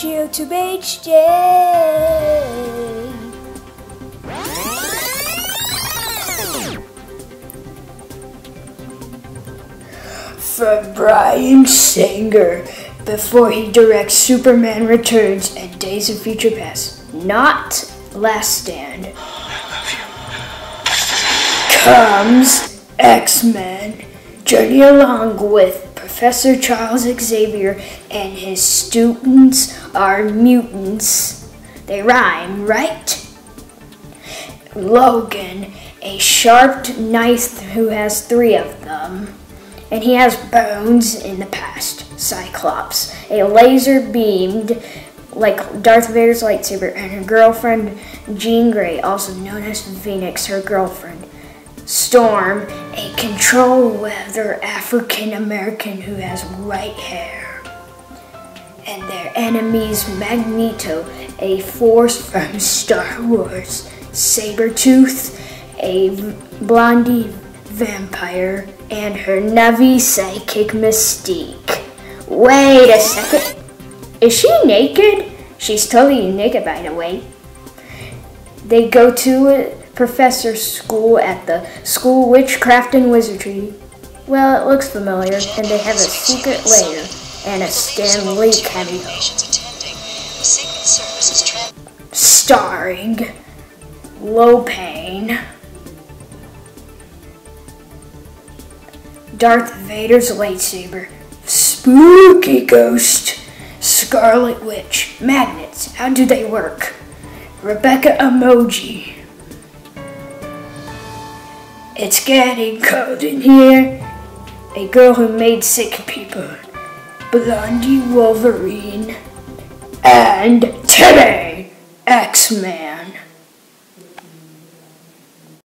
GeoTube HD. From Bryan Singer before he directs Superman Returns and Days of Future Past, not Last Stand. Comes X-Men, journey along with Professor Charles Xavier and his students are mutants. They rhyme, right? Logan, a sharp knife who has three of them. And he has bones in the past. Cyclops, a laser beamed like Darth Vader's lightsaber, and her girlfriend Jean Grey, also known as Phoenix, her girlfriend. Storm, a control weather African American who has white hair. And their enemies Magneto, a force from Star Wars. Sabretooth, a blondie vampire, and her Navi psychic Mystique. Wait a second. Is she naked? She's totally naked, by the way. They go to a professor school at the School Witchcraft and Wizardry. Well, it looks familiar, and they have a secret lair and a Stan Lee cameo. Starring Lopain. Darth Vader's lightsaber, Spooky Ghost, Scarlet Witch, Magnets, how do they work? Rebecca Emoji. It's getting cold in here. A girl who made sick people. Blondie Wolverine. And Timmy, X-Man.